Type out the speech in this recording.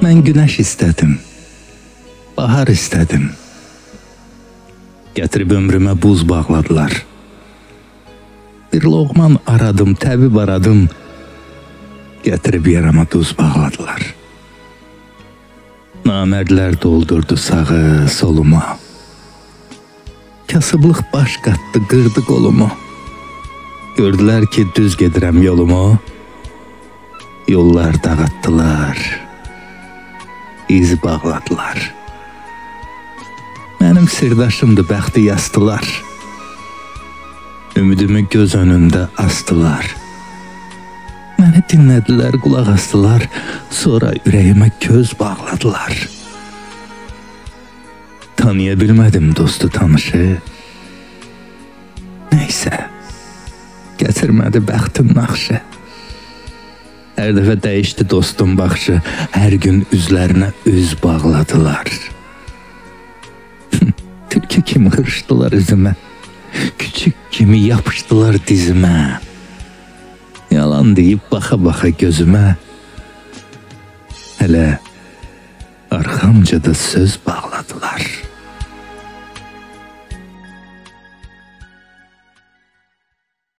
Mən günəş istədim. Bahar istədim. Gətirib ömrümə buz bağladılar. Bir loğman aradım, təbib aradım. Gətirib yarama duz bağladılar. Namərdlər doldurdu sağı, solumu. Kasıblıq baş qatdı, qırdı qolumu. Gördülər ki, düz gedirəm yolumu. Yollar dağıttılar. İz bağladılar. Mənim sirdaşımdı, bəxti yastılar. Ümidimi göz önündə astılar. Məni dinlədilər, qulaq astılar, sonra ürəyimə köz bağladılar. Tanıya bilmədim dostu tanışı. Neysə, gətirmədi bəxtin naxşı. Hər dəfə dəyişdi dostum baxışı, hər gün üzlərinə üz bağladılar. Tülkü kimi hırışdılar üzümə, küçük kimi yapışdılar dizimə. Yalan deyib baxa-baxa gözümə, hələ arxamca da söz bağladılar.